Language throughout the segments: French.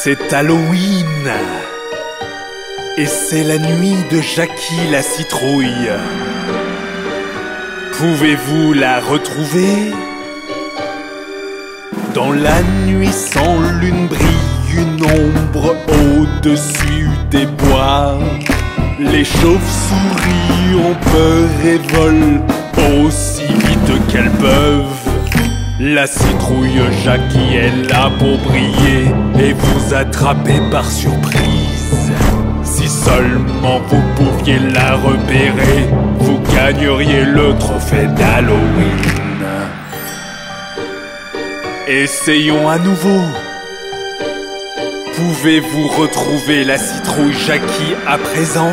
C'est Halloween Et c'est la nuit de Jackie la citrouille. Pouvez-vous la retrouver? Dans la nuit sans lune brille une ombre au-dessus des bois. Les chauves-souris ont peur et volent aussi vite qu'elles peuvent. La citrouille Jackie est là pour briller et vous attraper par surprise. Si seulement vous pouviez la repérer, vous gagneriez le trophée d'Halloween. Essayons à nouveau. Pouvez-vous retrouver la citrouille Jackie à présent?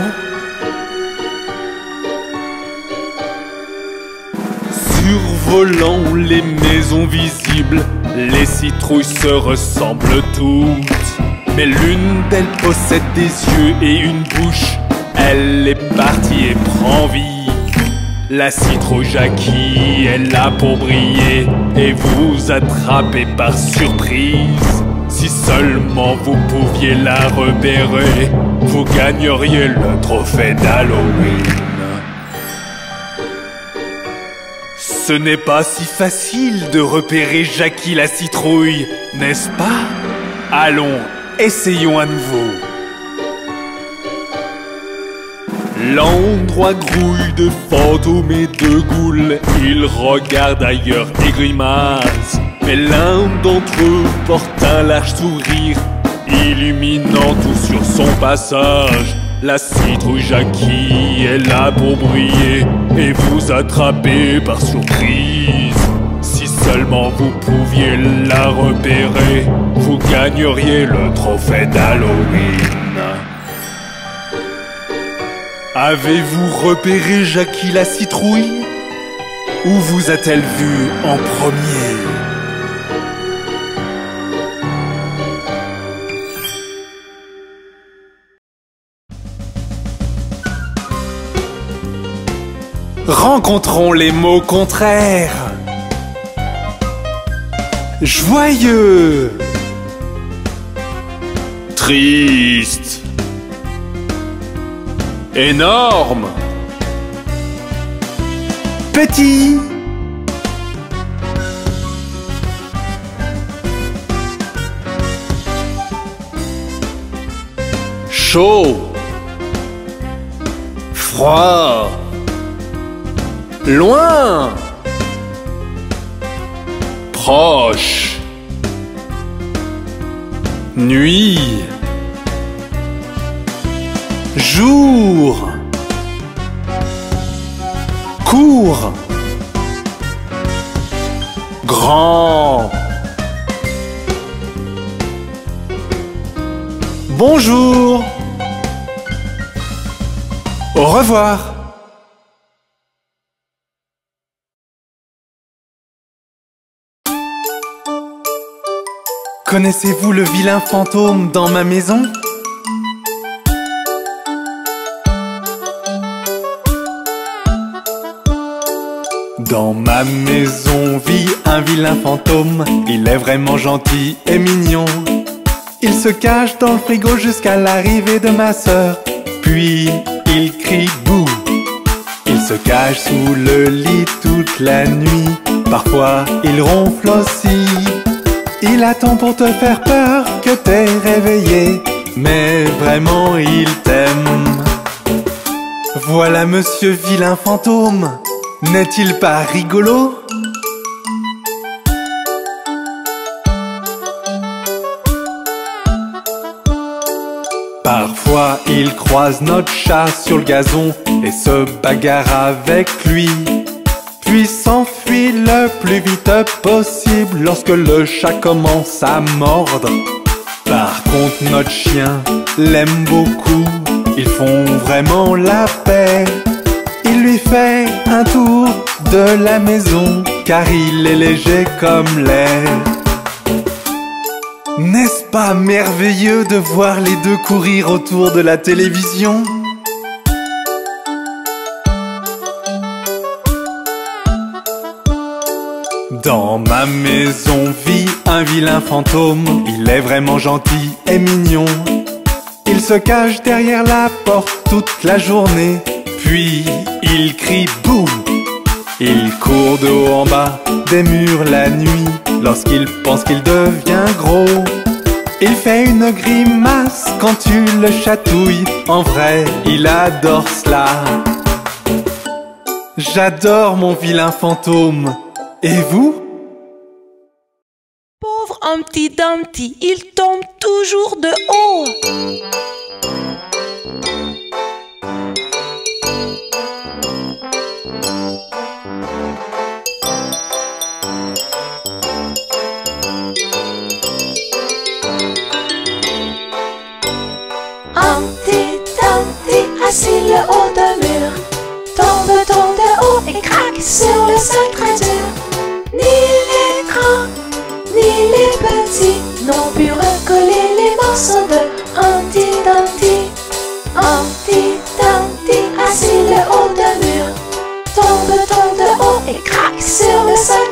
Survolant les maisons visibles, les citrouilles se ressemblent toutes. Mais l'une d'elles possède des yeux et une bouche. Elle est partie et prend vie. La citrouille Jackie est là pour briller et vous attraper par surprise. Si seulement vous pouviez la repérer, vous gagneriez le trophée d'Halloween. Ce n'est pas si facile de repérer Jackie la citrouille, n'est-ce pas? Allons, essayons à nouveau. L'endroit grouille de fantômes et de goules, ils regardent ailleurs et grimacent. Mais l'un d'entre eux porte un large sourire, illuminant tout sur son passage. La citrouille Jackie est là pour briller et vous attraper par surprise. Si seulement vous pouviez la repérer, vous gagneriez le trophée d'Halloween. Avez-vous repéré Jackie la citrouille? Où vous a-t-elle vu en premier? Rencontrons les mots contraires. Joyeux. Triste. Énorme. Petit. Chaud. Froid. Loin. Proche. Nuit. Jour. Court Grand. Bonjour. Au revoir Connaissez-vous le vilain fantôme dans ma maison? Dans ma maison vit un vilain fantôme, il est vraiment gentil et mignon. Il se cache dans le frigo jusqu'à l'arrivée de ma sœur, puis il crie bouh. Il se cache sous le lit toute la nuit, parfois il ronfle aussi. Il attend pour te faire peur que t'es réveillé, mais vraiment il t'aime. Voilà monsieur vilain fantôme, n'est-il pas rigolo? Parfois il croise notre chat sur le gazon et se bagarre avec lui. Puis s'enfuit le plus vite possible lorsque le chat commence à mordre. Par contre notre chien l'aime beaucoup, ils font vraiment la paix. Il lui fait un tour de la maison car il est léger comme l'air. N'est-ce pas merveilleux de voir les deux courir autour de la télévision? Dans ma maison vit un vilain fantôme. Il est vraiment gentil et mignon. Il se cache derrière la porte toute la journée. Puis il crie boum. Il court de haut en bas des murs la nuit lorsqu'il pense qu'il devient gros. Il fait une grimace quand tu le chatouilles. En vrai, il adore cela. J'adore mon vilain fantôme. Et vous Pauvre Humpty Dumpty, il tombe toujours de haut. Humpty assis le haut d'un mur, tombe, tombe de haut et craque sur le sol très tombe de haut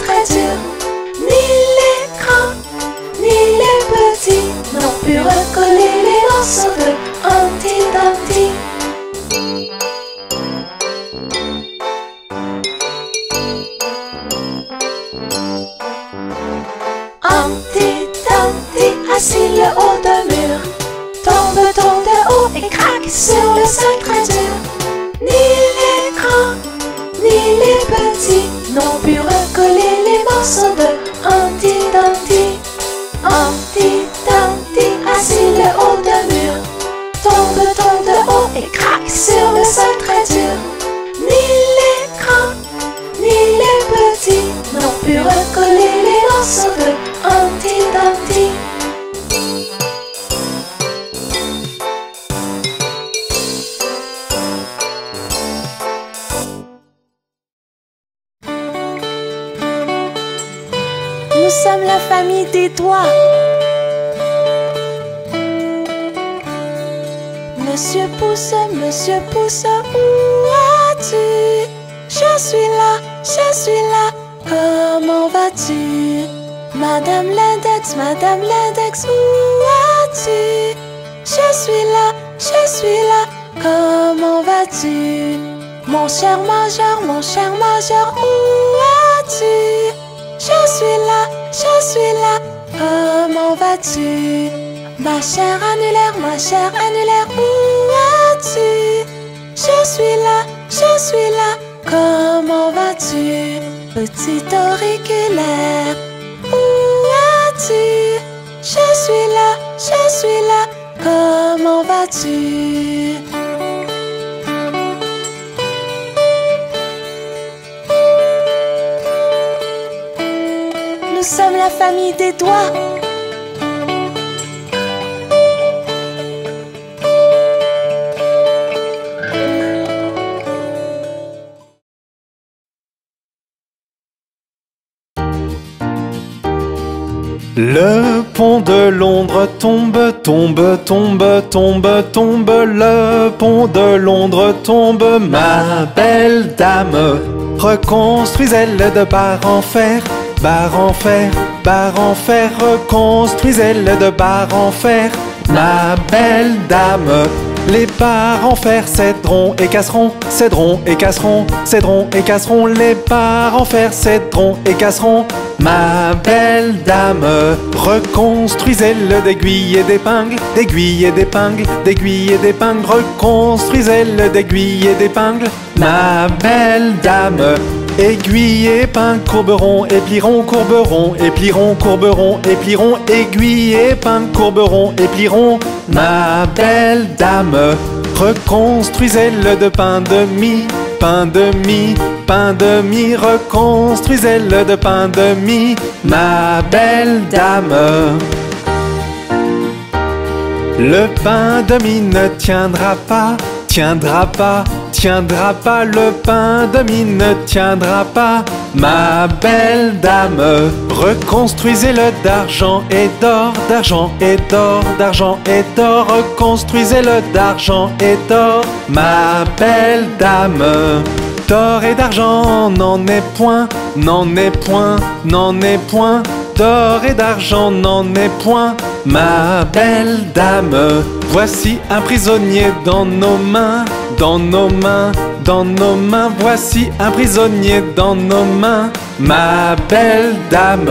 vas-tu? Madame l'index, Madame l'index, où as-tu Je suis là, je suis là, comment vas-tu? Mon cher major, mon cher major, où as-tu je suis là, je suis là, comment vas-tu? Ma chère annulaire, ma chère annulaire, où as-tu Je suis là, je suis là, comment vas-tu Petit auriculaire, où as-tu? Je suis là, je suis là, comment vas-tu? Nous sommes la famille des doigts. Le pont de Londres tombe, tombe, tombe, tombe, tombe. Le pont de Londres tombe, ma belle dame. Reconstruisez-le de barre en fer, barre en fer, barre en fer. Reconstruisez-le de barre en fer, ma belle dame. Les barres en fer céderont et casseront, céderont et casseront, céderont et casseront. Les barres en fer céderont et casseront. Ma belle dame, reconstruisez-le d'aiguilles et d'épingles, d'aiguilles et d'épingles, d'aiguilles et d'épingles, reconstruisez-le d'aiguilles et d'épingles. Ma belle dame, courberont et plieront, courberont et plieront, aiguilles et épingles courberont et plieront. Ma belle dame, reconstruisez-le de pain de mie, pain de mie, pain de mie, reconstruisez-le de pain de mie, ma belle dame. Le pain de mie ne tiendra pas, tiendra pas, tiendra pas, le pain de mie ne tiendra pas, ma belle dame. Reconstruisez-le d'argent et d'or, d'argent et d'or, d'argent et d'or, reconstruisez-le d'argent et d'or, ma belle dame. D'or et d'argent, n'en est point, n'en est point, n'en est point. D'or et d'argent, n'en est point, ma belle dame. Voici un prisonnier dans nos mains, dans nos mains, dans nos mains. Voici un prisonnier dans nos mains, ma belle dame.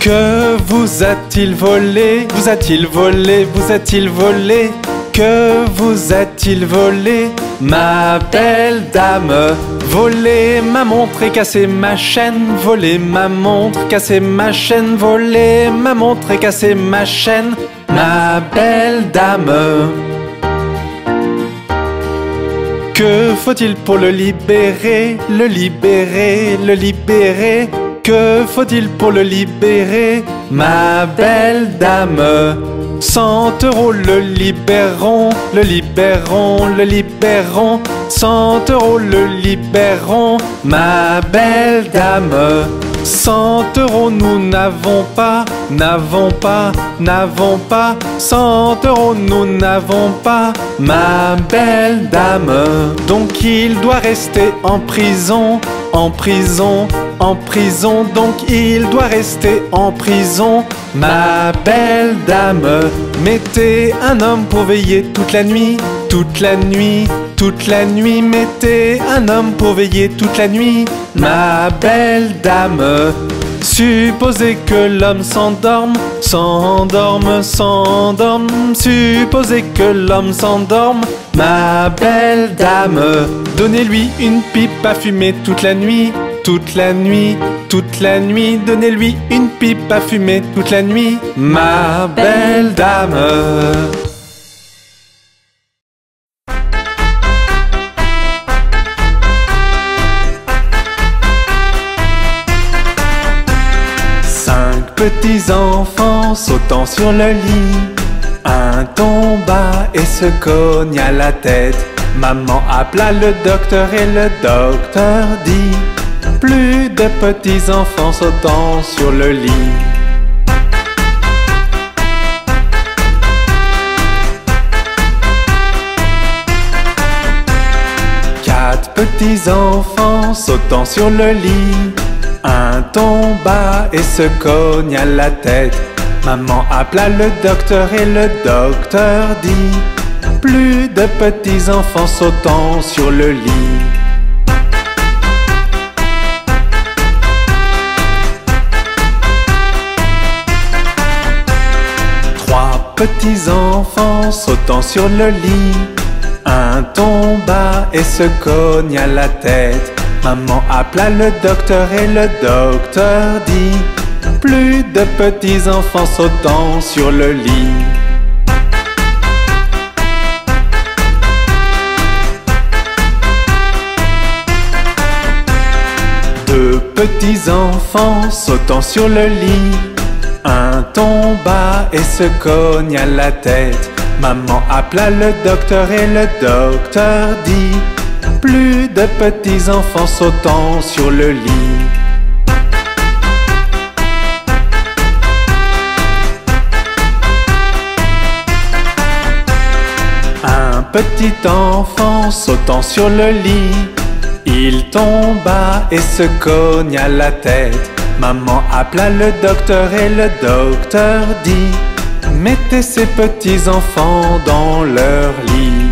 Que vous a-t-il volé? Vous a-t-il volé? Vous a-t-il volé? Que vous a-t-il volé? Ma belle dame Volé ma montre et cassé ma chaîne Volé ma montre, cassé ma chaîne Volé ma montre et cassé ma chaîne. Ma belle dame. Que faut-il pour le libérer Le libérer, le libérer? Que faut-il pour le libérer, ma belle dame Cent euros le libérons, le libérons, le libérons. Cent euros le libérons, ma belle dame. Cent euros nous n'avons pas, n'avons pas, n'avons pas. Cent euros nous n'avons pas, ma belle dame. Donc il doit rester en prison, en prison, en prison, donc il doit rester en prison. Ma belle dame, mettez un homme pour veiller toute la nuit, toute la nuit, toute la nuit. Mettez un homme pour veiller toute la nuit, ma belle dame. Supposez que l'homme s'endorme, s'endorme, s'endorme. Supposez que l'homme s'endorme, ma belle dame. Donnez-lui une pipe à fumer toute la nuit, toute la nuit, toute la nuit. Donnez-lui une pipe à fumer toute la nuit, ma belle dame. Cinq petits enfants sautant sur le lit. Un tomba et se cogna la tête. Maman appela le docteur et le docteur dit Plus de petits enfants sautant sur le lit. Quatre petits enfants sautant sur le lit. Un tomba et se cogna la tête. Maman appela le docteur et le docteur dit Plus de petits enfants sautant sur le lit. Petits enfants sautant sur le lit. Un tomba et se cogna la tête. Maman appela le docteur et le docteur dit Plus de petits enfants sautant sur le lit. Deux petits enfants sautant sur le lit. Un tomba et se cogna la tête. Maman appela le docteur et le docteur dit Plus de petits enfants sautant sur le lit. Un petit enfant sautant sur le lit. Il tomba et se cogna la tête. Maman appela le docteur et le docteur dit Mettez ces petits enfants dans leur lit.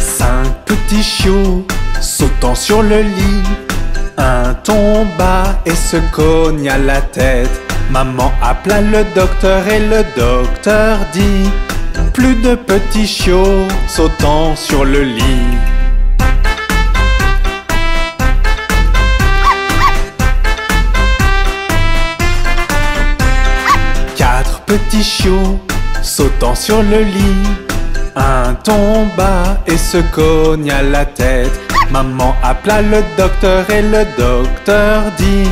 Cinq petits chiots sautant sur le lit. Un tomba et se cogna la tête. Maman appela le docteur et le docteur dit Plus de petits chiots sautant sur le lit. Quatre petits chiots sautant sur le lit. Un tomba et se cogna la tête. Maman appela le docteur et le docteur dit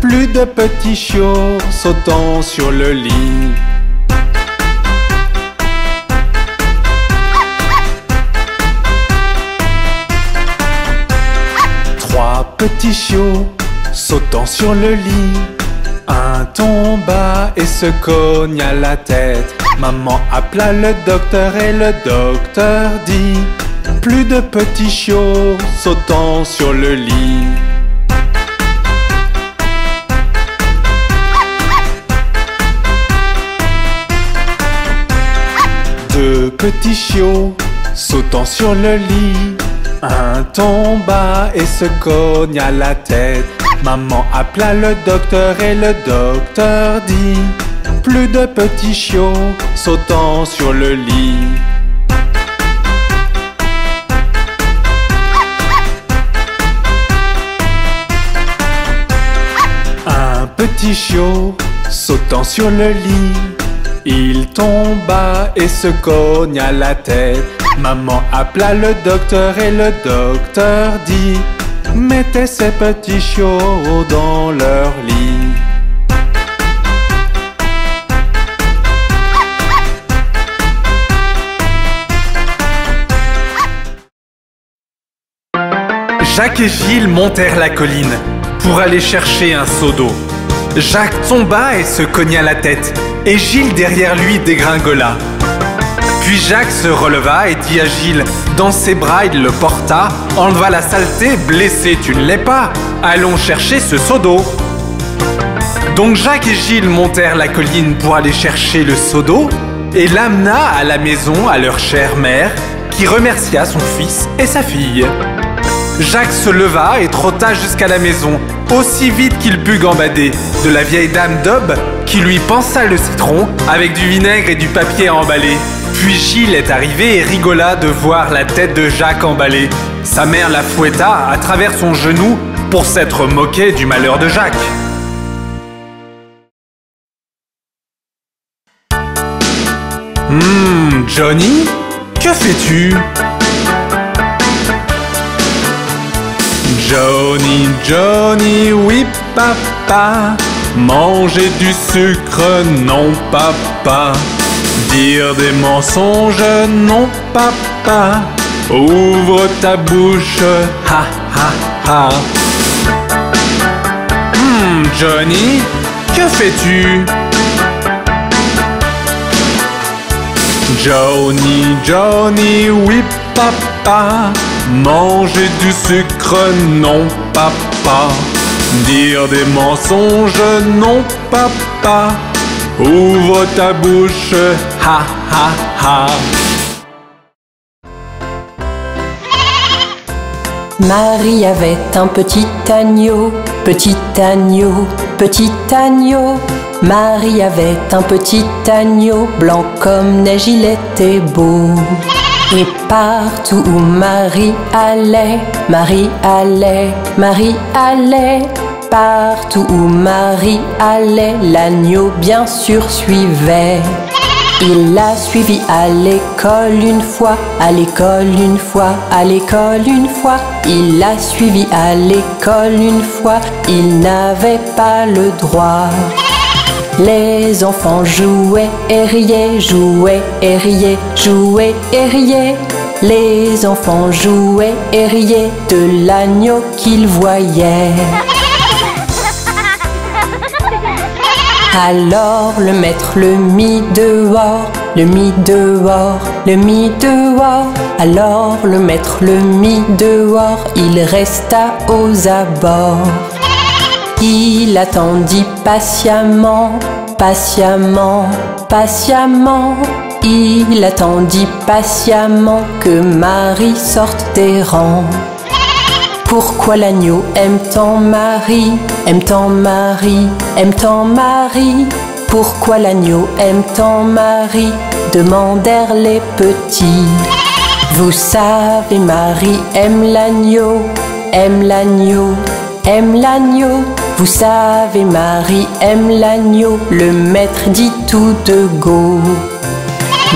Plus de petits chiots sautant sur le lit. petits chiots sautant sur le lit. Un tomba et se cogna la tête. Maman appela le docteur et le docteur dit Plus de petits chiots sautant sur le lit. Deux petits chiots sautant sur le lit. Un tomba et se cogna la tête. Maman appela le docteur et le docteur dit Plus de petits chiots sautant sur le lit. Petit chiot sautant sur le lit. Il tomba et se cogna la tête. Maman appela le docteur et le docteur dit Mettez ces petits chiots dans leur lit. Jacques et Gilles montèrent la colline pour aller chercher un seau d'eau. Jacques tomba et se cogna la tête, et Gilles derrière lui dégringola. Puis Jacques se releva et dit à Gilles, dans ses bras il le porta, enleva la saleté, blessé tu ne l'es pas, allons chercher ce seau d'eau. Donc Jacques et Gilles montèrent la colline pour aller chercher le seau d'eau, et l'amena à la maison à leur chère mère, qui remercia son fils et sa fille. Jacques se leva et trotta jusqu'à la maison, aussi vite qu'il put gambader, de la vieille dame d'Aube qui lui pansa le citron avec du vinaigre et du papier emballé. Puis Gilles est arrivé et rigola de voir la tête de Jacques emballée. Sa mère la fouetta à travers son genou pour s'être moquée du malheur de Jacques. Hum, Johnny, que fais-tu? Johnny, Johnny, oui papa, manger du sucre, non papa, dire des mensonges, non papa, ouvre ta bouche, ha ha ha. Hum, Johnny, que fais-tu? Johnny, Johnny, oui papa, manger du sucre, non papa, dire des mensonges, non papa, ouvre ta bouche, ha ha ha. Marie avait un petit agneau, petit agneau, petit agneau. Marie avait un petit agneau, blanc comme neige, il était beau. Et partout où Marie allait, Marie allait, Marie allait. Partout où Marie allait, l'agneau bien sûr suivait. Il l'a suivi à l'école une fois, à l'école une fois, à l'école une fois. Il l'a suivi à l'école une fois, il n'avait pas le droit. Les enfants jouaient et riaient, jouaient et riaient, jouaient et riaient. Les enfants jouaient et riaient de l'agneau qu'ils voyaient. Alors le maître le mit dehors, le mit dehors, le mit dehors. Alors le maître le mit dehors, il resta aux abords. Il attendit patiemment, patiemment, patiemment. Il attendit patiemment que Marie sorte des rangs. Pourquoi l'agneau aime tant Marie, aime tant Marie, aime tant Marie? Pourquoi l'agneau aime tant Marie? demandèrent les petits. Vous savez, Marie aime l'agneau, aime l'agneau, aime l'agneau. Vous savez, Marie aime l'agneau, le maître dit tout de go.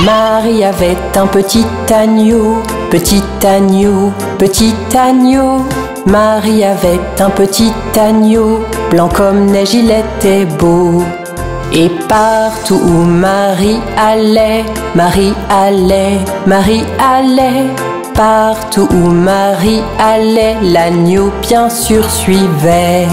Marie avait un petit agneau, petit agneau, petit agneau. Marie avait un petit agneau, blanc comme neige, il était beau. Et partout où Marie allait, Marie allait, Marie allait. Partout où Marie allait, l'agneau bien sûr suivait.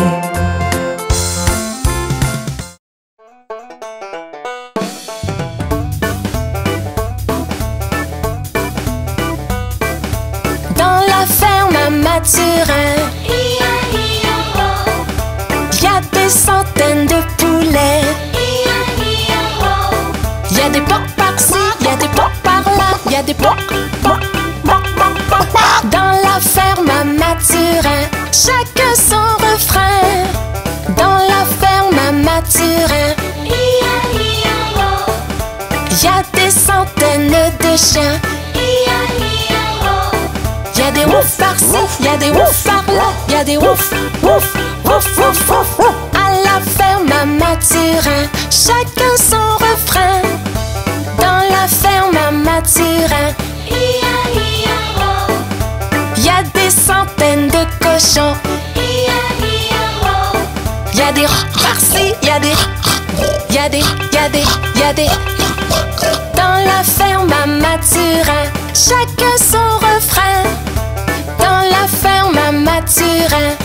Mathurin,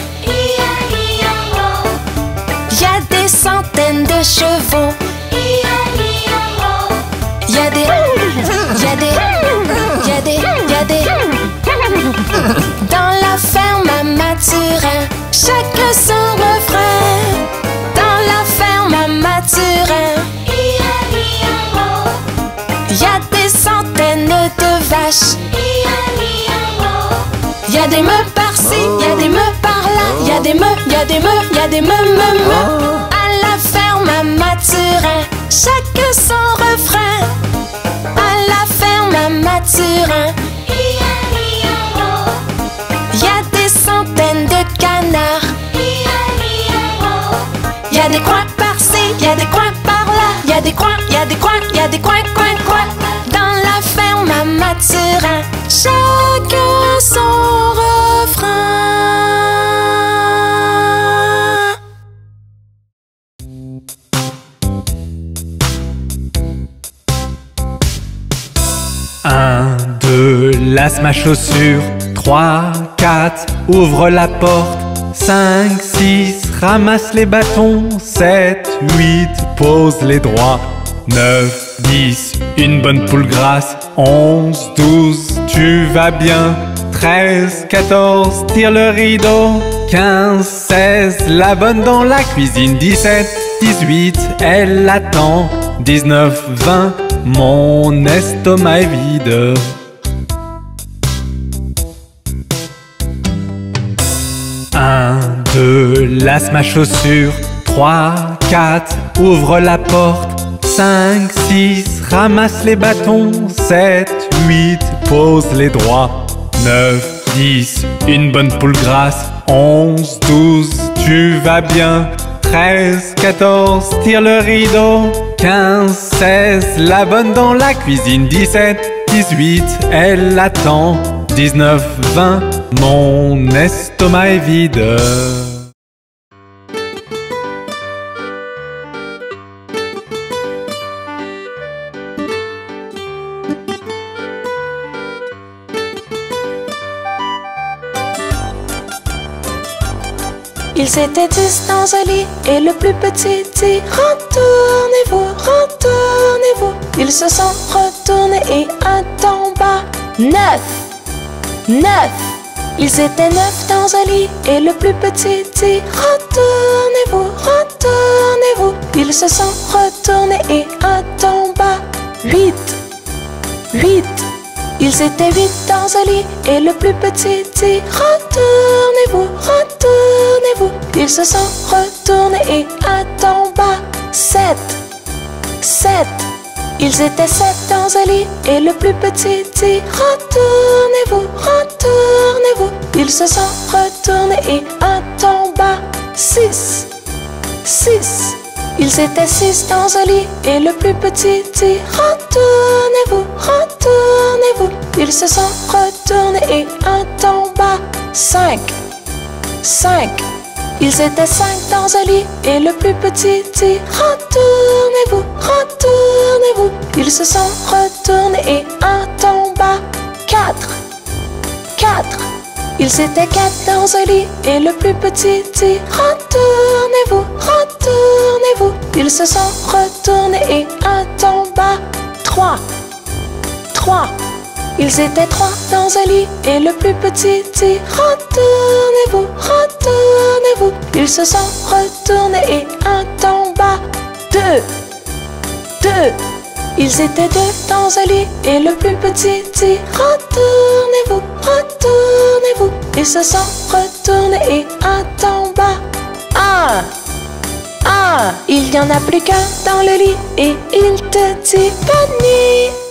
y a des centaines de chevaux. Y a des, y a des, y a des, y a des. Dans la ferme à Mathurin, chacun son refrain. Des meufs, y a des meufs, y a des meufs, meufs, meufs. À la ferme à Mathurin, chacun son refrain. À la ferme à Mathurin, y a des centaines de canards. Y a des coins par-ci, y a des coins par-là, y a des coins, y a des coins, y a des coins, coins, coins. Dans la ferme à Mathurin, chacun son lasse ma chaussure. Trois, quatre, ouvre la porte. Cinq, six, ramasse les bâtons. Sept, huit, pose les droits. Neuf, dix, une bonne poule grasse. Onze, douze, tu vas bien. Treize, quatorze, tire le rideau. Quinze, seize, la bonne dans la cuisine. Dix-sept, dix-huit, elle attend. Dix-neuf, vingt, mon estomac est vide. Lasse ma chaussure. Trois, quatre, ouvre la porte. Cinq, six, ramasse les bâtons. Sept, huit, pose les droits. Neuf, dix, une bonne poule grasse. Onze, douze, tu vas bien. Treize, quatorze, tire le rideau. Quinze, seize, la bonne dans la cuisine. Dix-sept, dix-huit, elle attend. Dix-neuf, vingt, mon estomac est vide. Ils étaient dix dans un lit et le plus petit dit Retournez-vous, retournez-vous. Ils se sont retournés et un tomba. Neuf, neuf. Ils étaient neuf dans un lit et le plus petit dit Retournez-vous, retournez-vous. Ils se sont retournés et un tomba. Huit, huit. Ils étaient huit dans un lit et le plus petit dit Retournez-vous, retournez-vous. Ils se sont retournés et un tomba. Sept, sept. Ils étaient sept dans un lit et le plus petit dit Retournez-vous, retournez-vous. Ils se sont retournés et un tomba. Six, six. Ils étaient six dans un lit et le plus petit dit Retournez-vous, retournez-vous. Ils se sont retournés et un tomba. Cinq, cinq. Ils étaient cinq dans un lit et le plus petit dit Retournez-vous, retournez-vous. Ils se sont retournés et un tomba. Quatre, quatre. Ils étaient quatre dans un lit et le plus petit dit Retournez-vous, retournez-vous. Ils se sont retournés et un tomba. Trois, trois. Ils étaient trois dans un lit et le plus petit dit Retournez-vous, retournez-vous. Ils se sont retournés et un tomba. Deux, deux. Ils étaient deux dans un lit et le plus petit dit Retournez-vous, retournez-vous. Ils se sont retournés et un tomba. Un, un. Il n'y en a plus qu'un dans le lit et il te dit bonne nuit.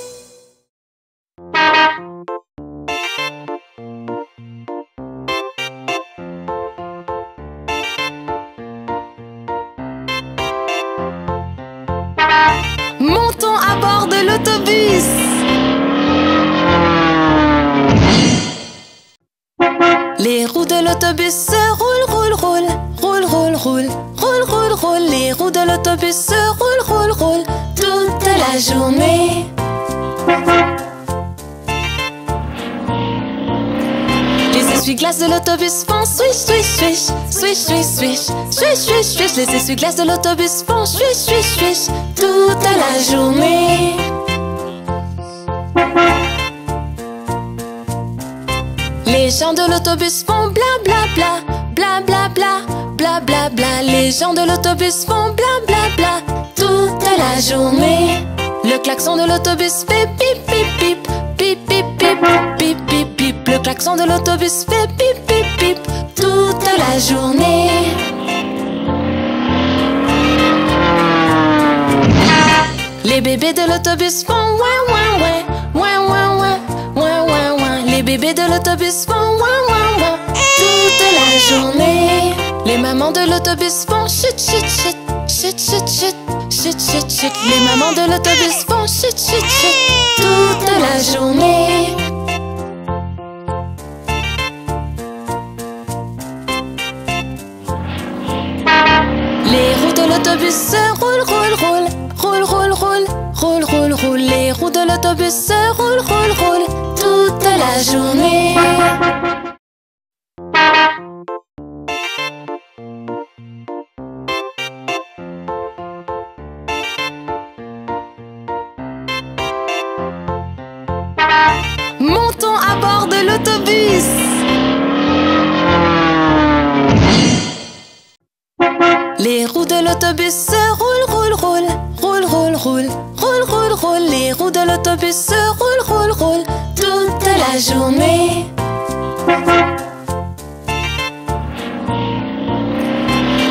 Les roues de l'autobus se roulent, roulent, roulent, roulent, roulent, roulent, roulent, roulent, roulent. Les roues de l'autobus se roulent, roulent, roulent toute la journée. Les essuie-glaces de l'autobus font swish, swish, swish, swish, swish, swish, swish, swish, swish. Les essuie-glaces de l'autobus font swish, swish, swish toute la journée. Les gens de l'autobus font bla bla bla, bla bla bla, bla bla bla. Les gens de l'autobus font bla bla bla toute la journée. Le klaxon de l'autobus fait pip pip pip, pip pip pip, pip pip pip. Le klaxon de l'autobus fait pip pip pip toute la journée. Les bébés de l'autobus font ouin ouin bébés de l'autobus font ouin ouin ouin toute la journée. Les mamans de l'autobus font chut chut chut, chut chut chut, chut chut chut. Les mamans de l'autobus font chut chut chut toute la journée. Les roues de l'autobus se roulent, roulent, roulent, roulent, roulent, roulent, roulent, roulent, roulent. Les roues de l'autobus se roulent, roulent, roulent toute la journée. Montons à bord de l'autobus. Les roues de l'autobus se roulent, roulent, roulent, roulent, roulent, Les roues de l'autobus se roulent, roulent, roulent toute la journée.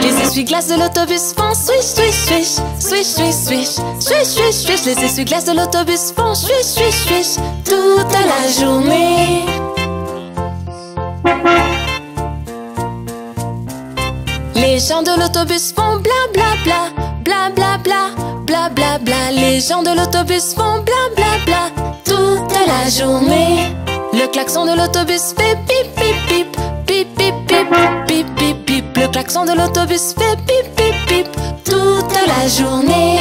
Les essuie-glaces de l'autobus font swish, swish, swish, swish, swish, swish, swish, swish, swish. Les essuie-glaces de l'autobus font swish, swish, swish toute la journée. Les gens de l'autobus font bla bla bla, bla bla bla, bla bla bla. Les gens de l'autobus font bla bla bla toute la journée. Le klaxon de l'autobus fait pip pip pip, pip pip pip, pip pip pip. Le klaxon de l'autobus fait pip pip pip toute la journée.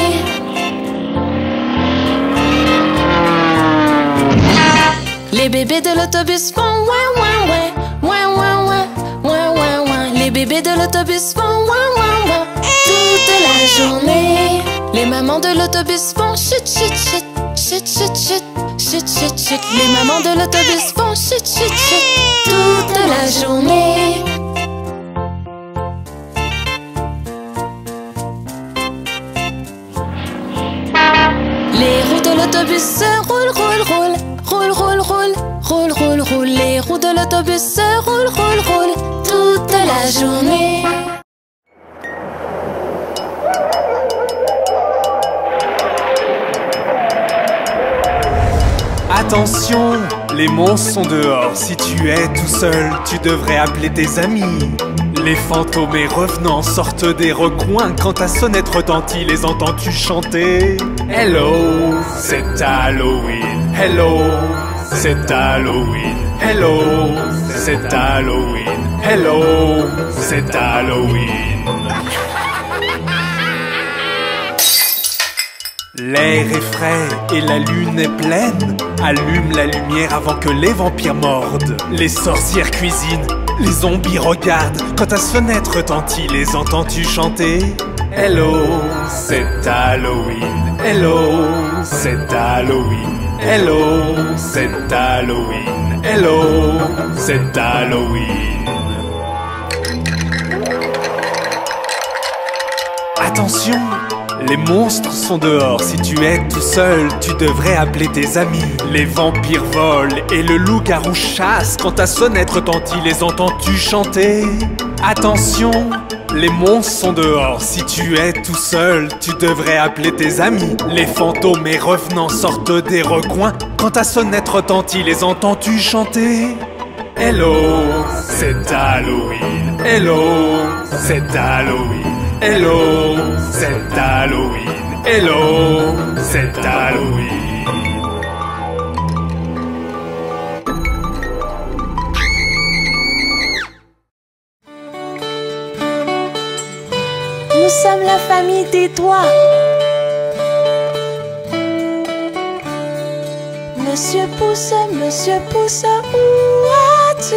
Les bébés de l'autobus font ouin ouin ouin, ouin ouin ouin, ouin ouin ouin. Les bébés de l'autobus font ouin ouin ouin toute la journée. Les mamans de l'autobus font chut chut chut, chut chut chut, chut chut chut. Les mamans de l'autobus font chut chut chut toute la journée. Les roues de l'autobus se roulent, roulent, roulent, roulent, roulent, roulent, roulent, roulent, roulent. Les roues de l'autobus se roulent, roulent, roulent toute la journée. Attention, les monstres sont dehors. Si tu es tout seul, tu devrais appeler tes amis. Les fantômes et revenants sortent des recoins. Quand ta sonnette retentit, les entends-tu chanter? Hello, c'est Halloween. Hello, c'est Halloween. Hello, c'est Halloween. Hello, c'est Halloween. L'air est frais et la lune est pleine. Allume la lumière avant que les vampires mordent. Les sorcières cuisinent, les zombies regardent. Quand ta fenêtre retentit, les entends-tu chanter? Hello, c'est Halloween. Hello, c'est Halloween. Hello, c'est Halloween. Hello, c'est Halloween. Attention, les monstres sont dehors. Si tu es tout seul, tu devrais appeler tes amis. Les vampires volent et le loup-garou chasse. Quand ta sonnette retentit, les entends-tu chanter? Attention, les monstres sont dehors. Si tu es tout seul, tu devrais appeler tes amis. Les fantômes et revenants sortent des recoins. Quand ta sonnette retentit, les entends-tu chanter? Hello, c'est Halloween. Hello, c'est Halloween. Hello, c'est Halloween. Hello, c'est Halloween. Nous sommes la famille des doigts. Monsieur Pouce, Monsieur Pouce, où as-tu?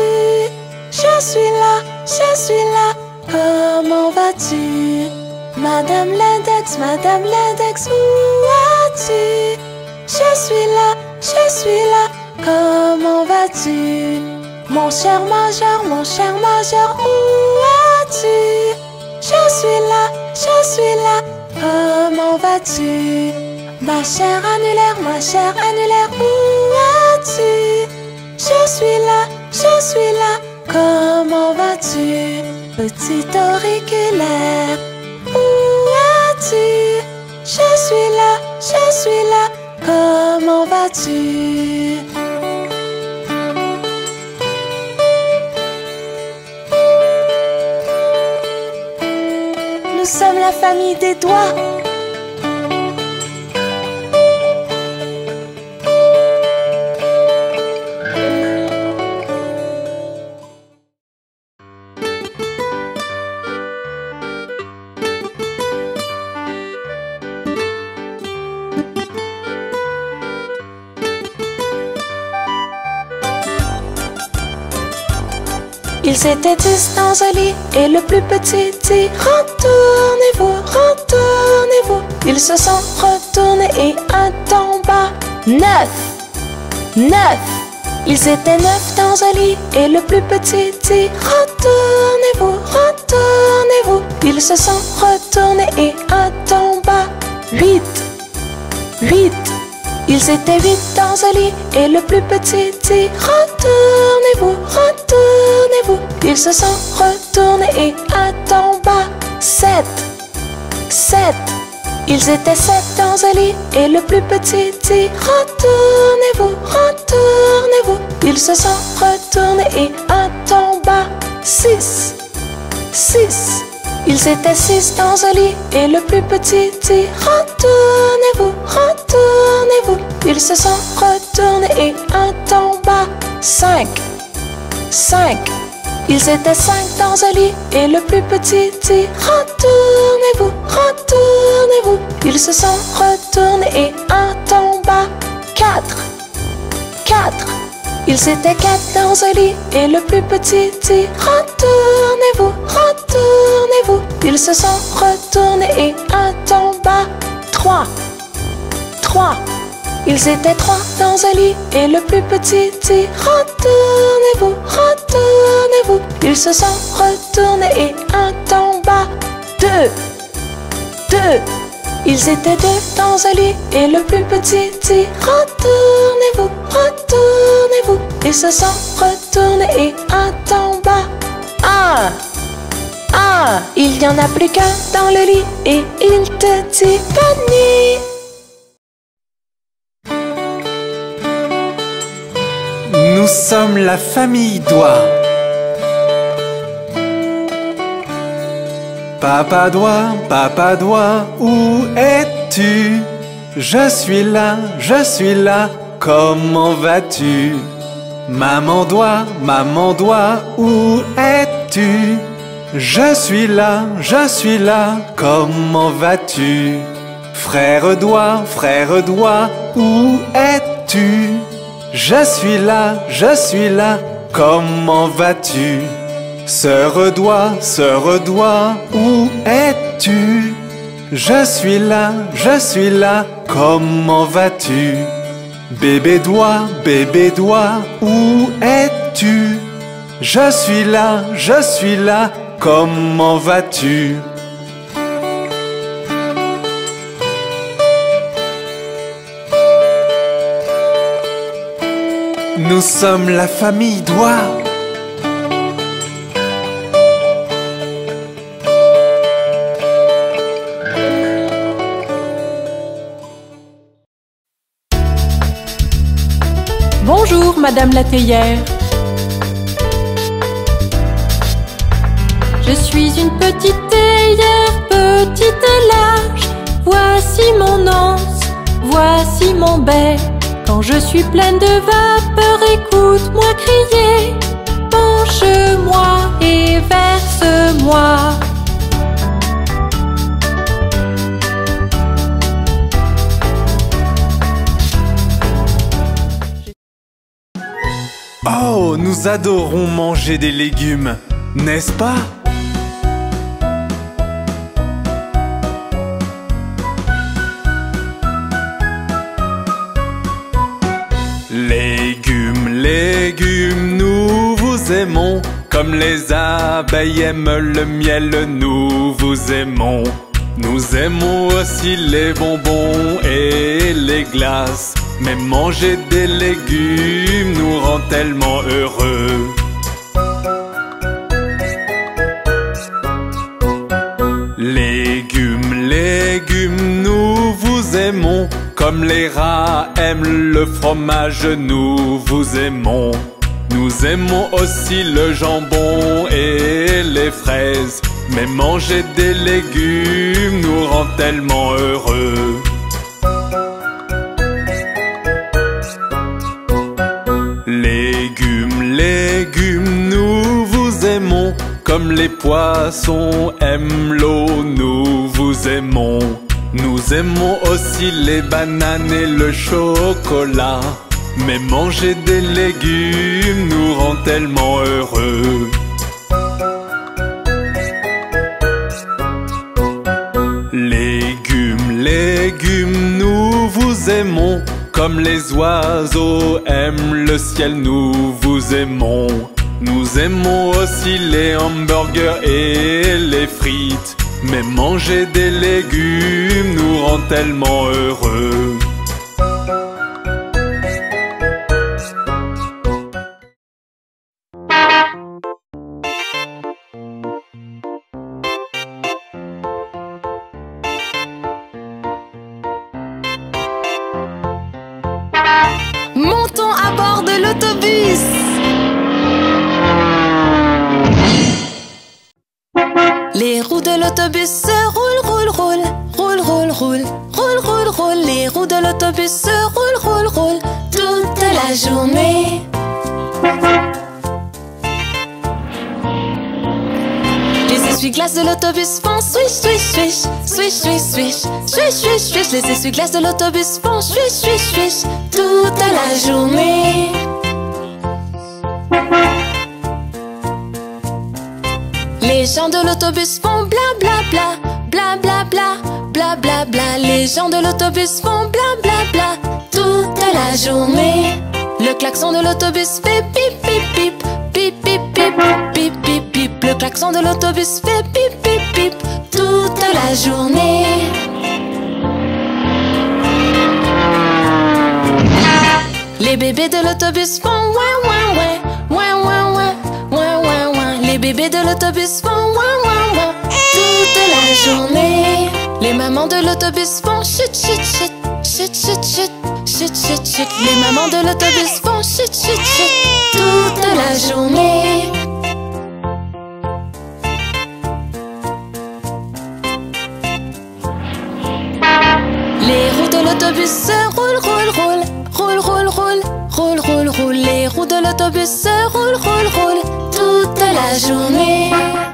Je suis là, je suis là, comment vas-tu? Madame l'index, Madame l'index, où as-tu? Je suis là, je suis là, comment vas-tu? Mon cher majeur, mon cher majeur, où as-tu? Je suis là, je suis là, comment vas-tu? Ma chère annulaire, ma chère annulaire, où as-tu? Je suis là, je suis là, comment vas-tu? Petit auriculaire, où es-tu Je suis là, je suis là, comment vas-tu? Nous sommes la famille des doigts. Ils étaient dix dans un lit et le plus petit dit Retournez-vous, retournez-vous. Ils se sont retournés et un bas. Neuf, neuf. Ils étaient neuf dans un lit et le plus petit dit Retournez-vous, retournez-vous. Ils se sont retournés et un bas. Huit, huit. Ils étaient huit dans un lit et le plus petit dit Retournez-vous, retournez-vous. Ils se sont retournés et en bas. Sept, sept. Ils étaient sept dans un lit et le plus petit dit Retournez-vous, retournez-vous. Ils se sont retournés et en bas. Six, six. Ils étaient six dans un lit et le plus petit dit Retournez-vous, retournez-vous. Ils se sont retournés et un bas. Cinq, cinq. Ils étaient cinq dans un lit et le plus petit dit Retournez-vous, retournez-vous. Ils se sont retournés et un bas. Quatre, quatre. Ils étaient quatre dans un lit et le plus petit dit Retournez-vous, retournez-vous. Ils se sont retournés et un en bas. Trois, trois. Ils étaient trois dans un lit et le plus petit dit Retournez-vous, retournez-vous. Ils se sont retournés et un en bas. Deux, deux. Ils étaient deux dans un lit et le plus petit dit Retournez-vous, retournez-vous. Ils se sont retournés et un en bas. Un, un. Il n'y en a plus qu'un dans le lit et il te dit bonne nuit. Nous sommes la famille Doigt. Papa Doigt, Papa Doigt, où es-tu? Je suis là, je suis là, comment vas-tu? Maman Doigt, Maman Doigt, où es-tu? Je suis là, je suis là, comment vas-tu? Frère doigt, frère doigt, où es-tu? Je suis là, je suis là, comment vas-tu? Sœur doigt, sœur doigt, où es-tu? Je suis là, je suis là, comment vas-tu? Bébé doigt, bébé doigt, où es-tu? Je suis là, je suis là, comment vas-tu Nous sommes la famille doigt. Bonjour, Madame la théière. Je suis une petite théière, petite et large. Voici mon anse, voici mon bec. Quand je suis pleine de vapeur, écoute-moi crier. Penche-moi et verse-moi. Oh, nous adorons manger des légumes, n'est-ce pas? Comme les abeilles aiment le miel, nous vous aimons. Nous aimons aussi les bonbons et les glaces. Mais manger des légumes nous rend tellement heureux. Légumes, légumes, nous vous aimons. Comme les rats aiment le fromage, nous vous aimons. Nous aimons aussi le jambon et les fraises. Mais manger des légumes nous rend tellement heureux. Légumes, légumes, nous vous aimons. Comme les poissons aiment l'eau, nous vous aimons. Nous aimons aussi les bananes et le chocolat. Mais manger des légumes nous rend tellement heureux. Légumes, légumes, nous vous aimons. Comme les oiseaux aiment le ciel, nous vous aimons. Nous aimons aussi les hamburgers et les frites. Mais manger des légumes nous rend tellement heureux. De l'autobus font swish, swish, swish, swish, swish, swish, swish, swish, swish. Les essuie-glaces de l'autobus font swish, swish, swish toute la journée. Les gens de l'autobus font bla bla bla, bla bla bla, bla bla bla. Les gens de l'autobus font bla bla bla toute la journée. Le klaxon de l'autobus fait pip pip pip, pip pip pip, pip. Le klaxon de l'autobus fait pip pip pip toute la journée. Les bébés de l'autobus font ouin ouin ouin, ouin ouin ouin, ouin ouin ouin. Les bébés de l'autobus font ouin ouin ouin toute la journée. Les mamans de l'autobus font chut chut chut, chut chut chut, chut chut chut. Les mamans de l'autobus font chut chut chut toute la journée. L'autobus se roulent, roulent, roulent, roulent, roulent, roulent, roulent, roulent, roulent. Les roues de l'autobus se roulent, roulent, roulent toute la journée.